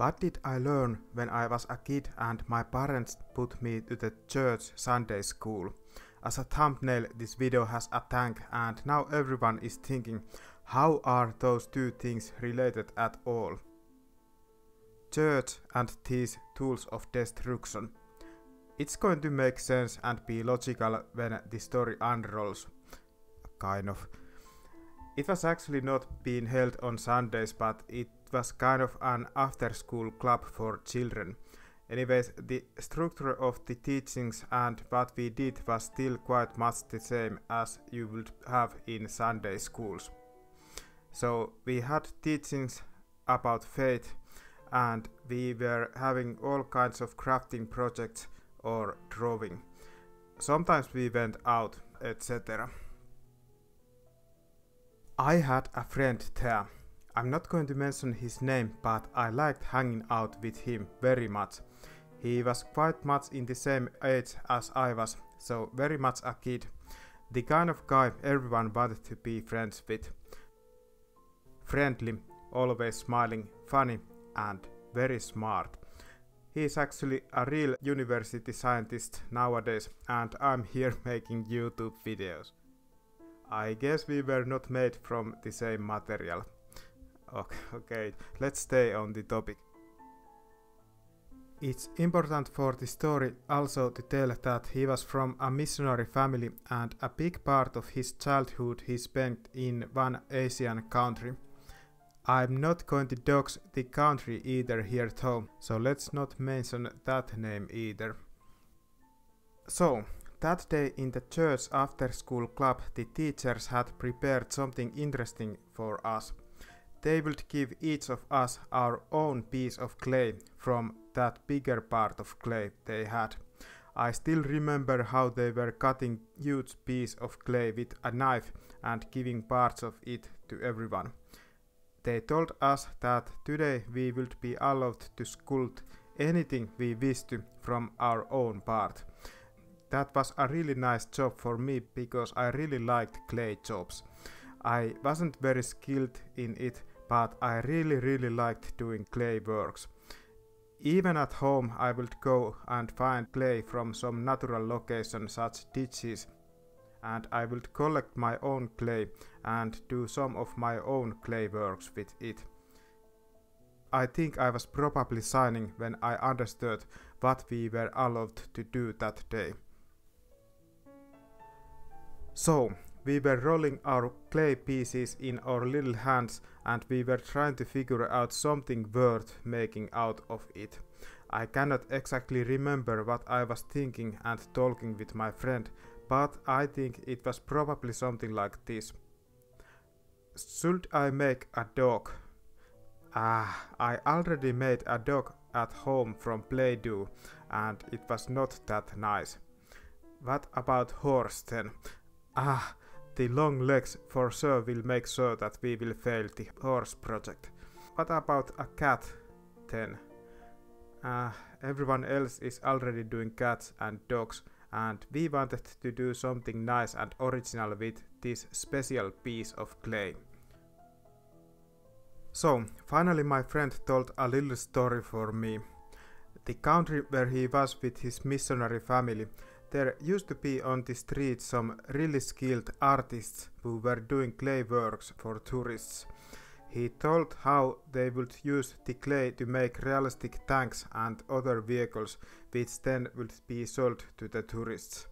What did I learn when I was a kid and my parents put me to the church Sunday school? As a thumbnail, this video has a tank and now everyone is thinking, how are those two things related at all? Church and these tools of destruction. It's going to make sense and be logical when the story unrolls. Kind of. It was actually not being held on Sundays, but it was kind of an after school club for children. Anyways, the structure of the teachings and what we did was still quite much the same as you would have in Sunday schools. So we had teachings about faith and we were having all kinds of crafting projects or drawing. Sometimes we went out, etc. I had a friend there I'm not going to mention his name, but I liked hanging out with him very much. He was quite much in the same age as I was, so very much a kid. The kind of guy everyone wanted to be friends with. Friendly, always smiling, funny, and very smart. He is actually a real university scientist nowadays, and I'm here making YouTube videos. I guess we were not made from the same material. Okay, okay, let's stay on the topic. It's important for the story also to tell that he was from a missionary family and a big part of his childhood he spent in one Asian country. I'm not going to dox the country either here though, so let's not mention that name either. So, that day in the church after school club the teachers had prepared something interesting for us they would give each of us our own piece of clay from that bigger part of clay they had. I still remember how they were cutting huge piece of clay with a knife and giving parts of it to everyone. They told us that today we would be allowed to sculpt anything we wished to from our own part. That was a really nice job for me because I really liked clay jobs. I wasn't very skilled in it but I really really liked doing clay works. Even at home I would go and find clay from some natural location such ditches and I would collect my own clay and do some of my own clay works with it. I think I was probably signing when I understood what we were allowed to do that day. So, we were rolling our clay pieces in our little hands and we were trying to figure out something worth making out of it. I cannot exactly remember what I was thinking and talking with my friend, but I think it was probably something like this. Should I make a dog? Ah, I already made a dog at home from Play-Doh and it was not that nice. What about horse then? Ah, the long legs for sure will make sure that we will fail the horse project. What about a cat then? Uh, everyone else is already doing cats and dogs and we wanted to do something nice and original with this special piece of clay. So, finally my friend told a little story for me. The country where he was with his missionary family there used to be on the street some really skilled artists who were doing clay works for tourists. He told how they would use the clay to make realistic tanks and other vehicles which then would be sold to the tourists.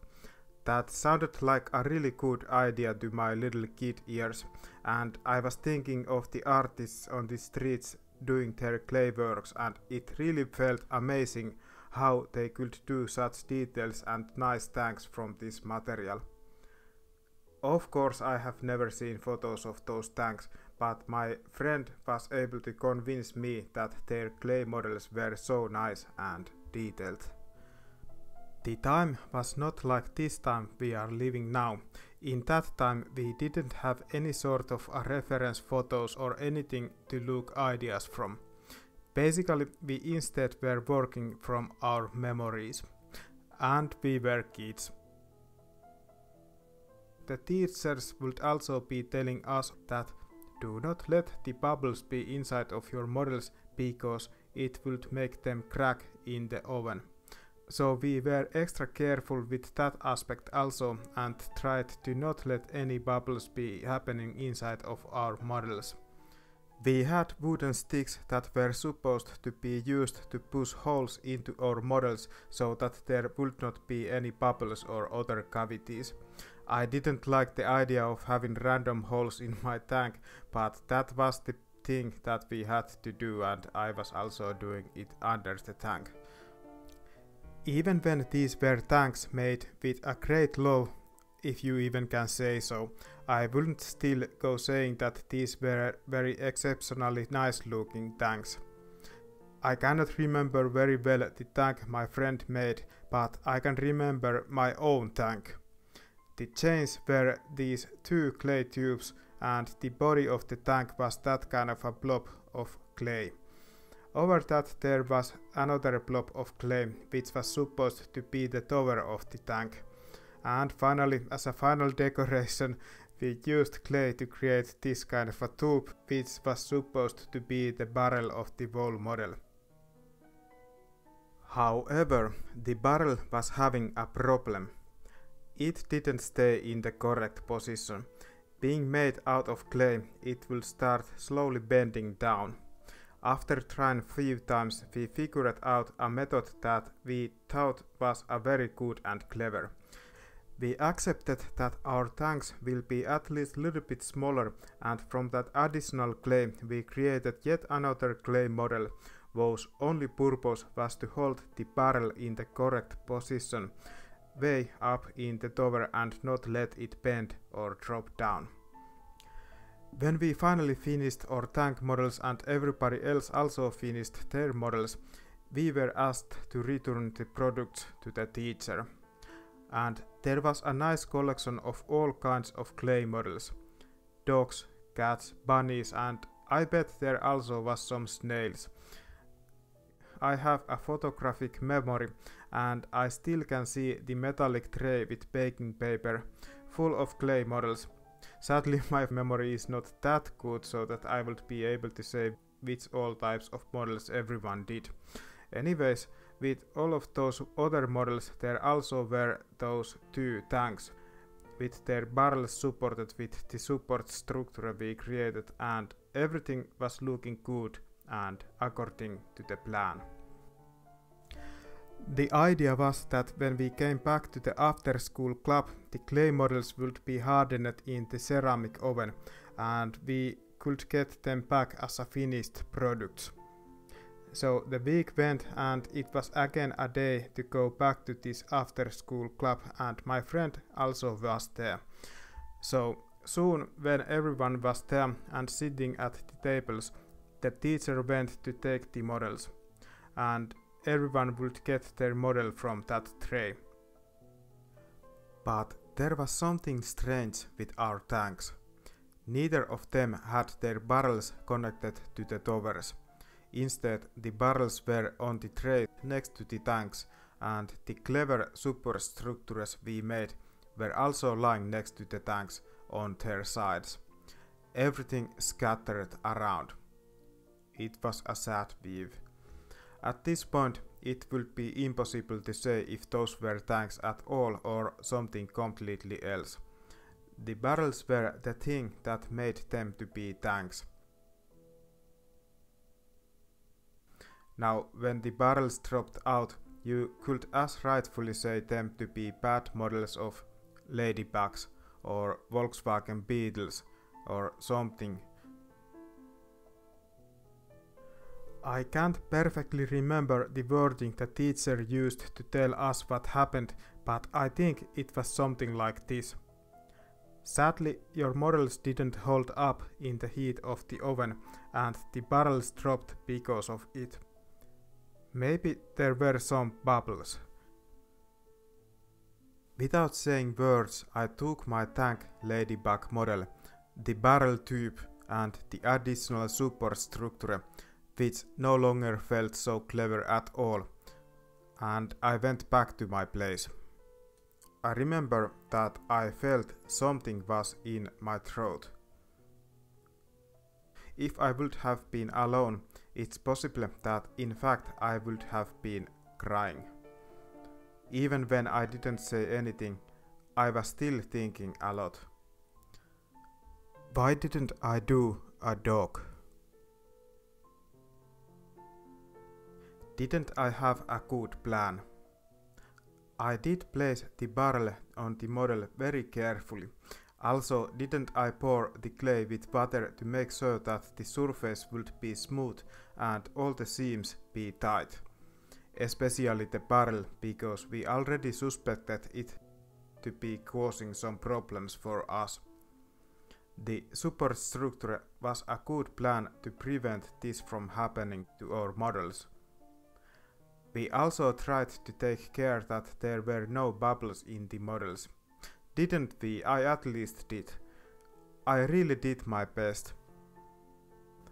That sounded like a really good idea to my little kid ears, and I was thinking of the artists on the streets doing their clay works, and it really felt amazing how they could do such details and nice tanks from this material. Of course I have never seen photos of those tanks, but my friend was able to convince me that their clay models were so nice and detailed. The time was not like this time we are living now. In that time we didn't have any sort of reference photos or anything to look ideas from. Basically, we instead were working from our memories. And we were kids. The teachers would also be telling us that do not let the bubbles be inside of your models because it would make them crack in the oven. So we were extra careful with that aspect also and tried to not let any bubbles be happening inside of our models. We had wooden sticks that were supposed to be used to push holes into our models so that there would not be any bubbles or other cavities. I didn't like the idea of having random holes in my tank, but that was the thing that we had to do and I was also doing it under the tank. Even when these were tanks made with a great love, if you even can say so, I wouldn't still go saying that these were very exceptionally nice looking tanks. I cannot remember very well the tank my friend made, but I can remember my own tank. The chains were these two clay tubes and the body of the tank was that kind of a blob of clay. Over that there was another blob of clay which was supposed to be the tower of the tank. And finally, as a final decoration, we used clay to create this kind of a tube which was supposed to be the barrel of the whole model. However, the barrel was having a problem. It didn't stay in the correct position. Being made out of clay, it will start slowly bending down. After trying few times, we figured out a method that we thought was a very good and clever. We accepted that our tanks will be at least a little bit smaller and from that additional clay we created yet another clay model whose only purpose was to hold the barrel in the correct position way up in the tower and not let it bend or drop down. When we finally finished our tank models and everybody else also finished their models, we were asked to return the products to the teacher. And there was a nice collection of all kinds of clay models. Dogs, cats, bunnies and I bet there also was some snails. I have a photographic memory and I still can see the metallic tray with baking paper full of clay models Sadly, my memory is not that good so that I would be able to say which all types of models everyone did. Anyways, with all of those other models, there also were those two tanks with their barrels supported with the support structure we created and everything was looking good and according to the plan. The idea was that when we came back to the after school club, the clay models would be hardened in the ceramic oven and we could get them back as a finished product. So the week went and it was again a day to go back to this after school club and my friend also was there. So soon when everyone was there and sitting at the tables, the teacher went to take the models and everyone would get their model from that tray. But there was something strange with our tanks. Neither of them had their barrels connected to the towers. Instead, the barrels were on the tray next to the tanks, and the clever superstructures we made were also lying next to the tanks on their sides. Everything scattered around. It was a sad view. At this point, it would be impossible to say if those were tanks at all or something completely else. The barrels were the thing that made them to be tanks. Now, when the barrels dropped out, you could as rightfully say them to be bad models of ladybugs or Volkswagen Beetles or something I can't perfectly remember the wording the teacher used to tell us what happened, but I think it was something like this. Sadly, your models didn't hold up in the heat of the oven and the barrels dropped because of it. Maybe there were some bubbles. Without saying words, I took my tank ladybug model, the barrel tube and the additional superstructure which no longer felt so clever at all, and I went back to my place. I remember that I felt something was in my throat. If I would have been alone, It's possible that in fact I would have been crying. Even when I didn't say anything, I was still thinking a lot. Why didn't I do a dog? Didn't I have a good plan? I did place the barrel on the model very carefully. Also, didn't I pour the clay with butter to make sure that the surface would be smooth and all the seams be tight? Especially the barrel, because we already suspected it to be causing some problems for us. The superstructure was a good plan to prevent this from happening to our models. We also tried to take care that there were no bubbles in the models. Didn't we? I at least did. I really did my best.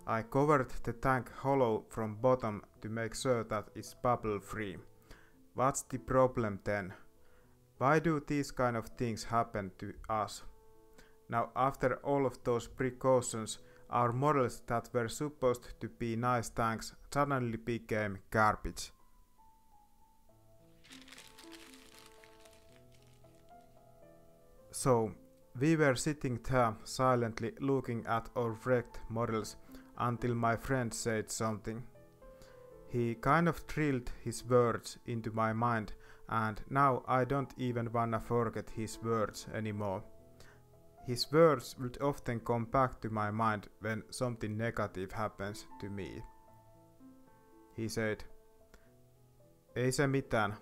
I covered the tank hollow from bottom to make sure that it's bubble free. What's the problem then? Why do these kind of things happen to us? Now after all of those precautions, our models that were supposed to be nice tanks suddenly became garbage. So, we were sitting there silently looking at our wrecked models until my friend said something. He kind of drilled his words into my mind, and now I don't even wanna forget his words anymore. His words would often come back to my mind when something negative happens to me. He said, Ei se mitään.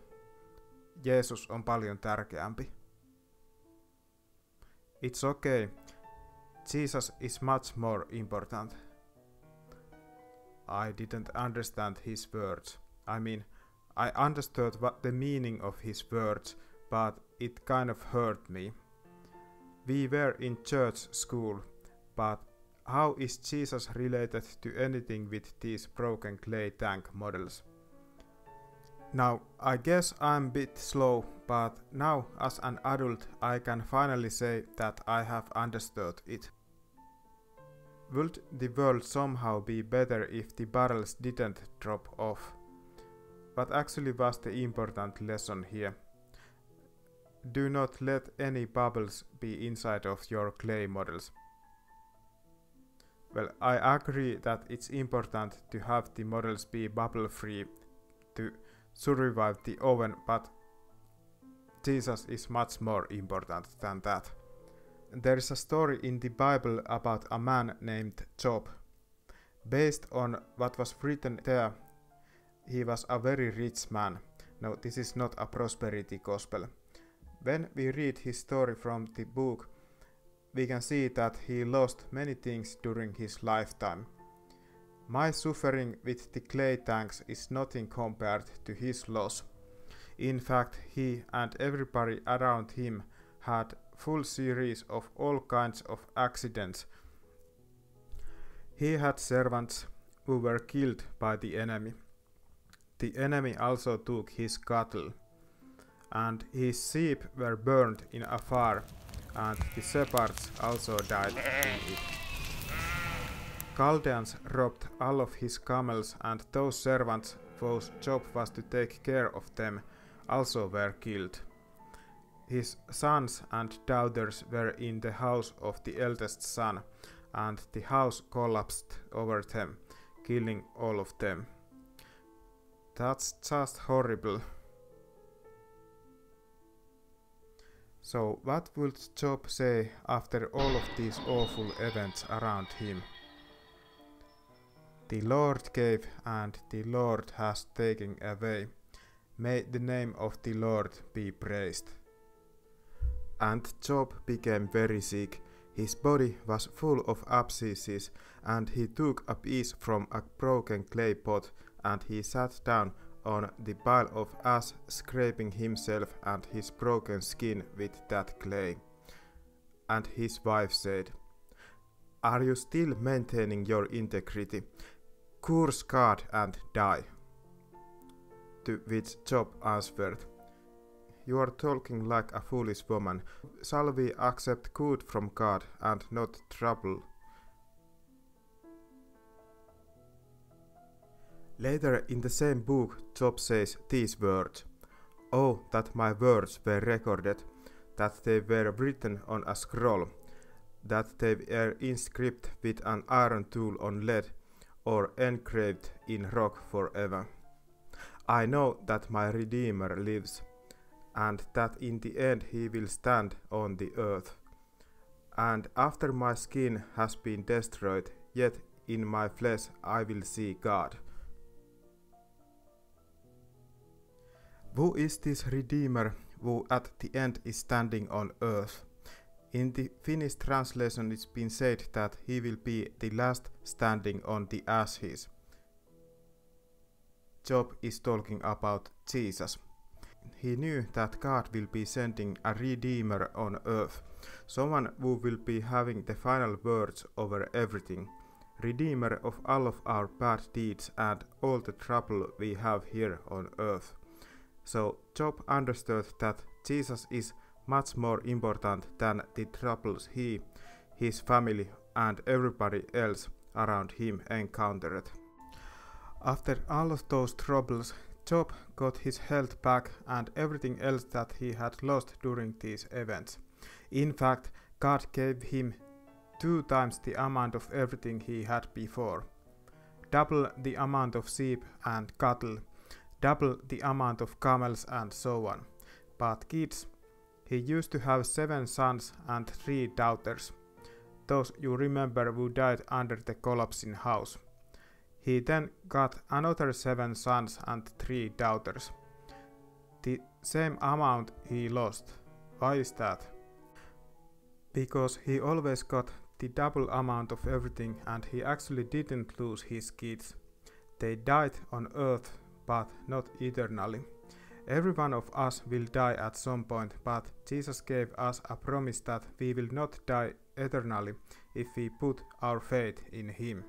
Jeesus on paljon tärkeämpi. It's okay. Jesus is much more important. I didn't understand his words. I mean, I understood what the meaning of his words, but it kind of hurt me. We were in church school, but how is Jesus related to anything with these broken clay tank models? Now, I guess I'm a bit slow, but now as an adult I can finally say that I have understood it. Would the world somehow be better if the barrels didn't drop off? What actually was the important lesson here? Do not let any bubbles be inside of your clay models. Well, I agree that it's important to have the models be bubble free to survive the oven, but Jesus is much more important than that. There is a story in the Bible about a man named Job. Based on what was written there, he was a very rich man. No, this is not a prosperity gospel. When we read his story from the book, we can see that he lost many things during his lifetime. My suffering with the clay tanks is nothing compared to his loss. In fact, he and everybody around him had full series of all kinds of accidents. He had servants who were killed by the enemy. The enemy also took his cattle, and his sheep were burned in a fire, and the shepherds also died in it. Chaldeans robbed all of his camels, and those servants whose job was to take care of them also were killed. His sons and daughters were in the house of the eldest son, and the house collapsed over them, killing all of them. That's just horrible. So, what would Job say after all of these awful events around him? The Lord gave, and the Lord has taken away. May the name of the Lord be praised. And Job became very sick. His body was full of abscesses, and he took a piece from a broken clay pot, and he sat down on the pile of ash, scraping himself and his broken skin with that clay. And his wife said, Are you still maintaining your integrity? Curse God and die. To which Job answered, You are talking like a foolish woman. Shall we accept good from God and not trouble? Later in the same book, Job says these words Oh, that my words were recorded, that they were written on a scroll, that they were inscribed with an iron tool on lead, or engraved in rock forever. I know that my Redeemer lives, and that in the end he will stand on the earth. And after my skin has been destroyed, yet in my flesh I will see God. Who is this Redeemer who at the end is standing on earth? In the Finnish translation it's been said that he will be the last standing on the ashes. Job is talking about Jesus. He knew that God will be sending a Redeemer on earth, someone who will be having the final words over everything, Redeemer of all of our bad deeds and all the trouble we have here on earth. So Job understood that Jesus is much more important than the troubles he, his family, and everybody else around him encountered. After all of those troubles, Job got his health back and everything else that he had lost during these events. In fact, God gave him two times the amount of everything he had before. Double the amount of sheep and cattle double the amount of camels and so on. But kids, he used to have seven sons and three daughters. Those you remember who died under the collapsing house. He then got another seven sons and three daughters. The same amount he lost. Why is that? Because he always got the double amount of everything and he actually didn't lose his kids. They died on earth but not eternally. Every one of us will die at some point, but Jesus gave us a promise that we will not die eternally if we put our faith in Him.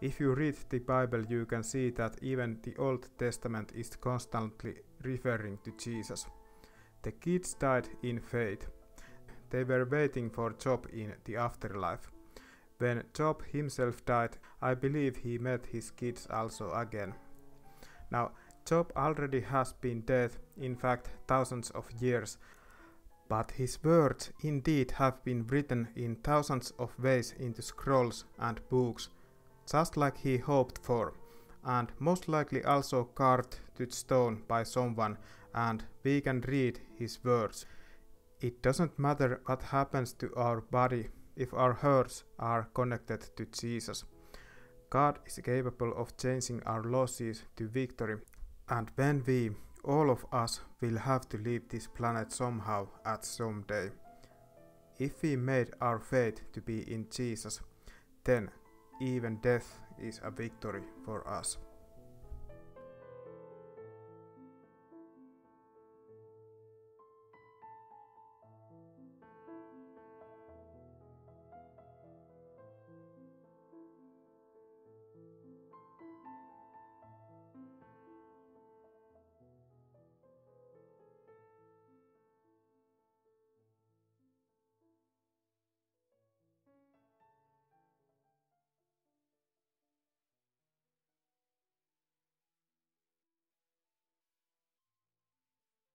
If you read the Bible, you can see that even the Old Testament is constantly referring to Jesus. The kids died in faith. They were waiting for Job in the afterlife. When Job himself died, I believe he met his kids also again. Now, Job already has been dead, in fact, thousands of years, but his words indeed have been written in thousands of ways into scrolls and books, just like he hoped for, and most likely also carved to stone by someone, and we can read his words. It doesn't matter what happens to our body if our hearts are connected to Jesus. God is capable of changing our losses to victory, and when we, all of us, will have to leave this planet somehow at some day. If we made our faith to be in Jesus, then even death is a victory for us.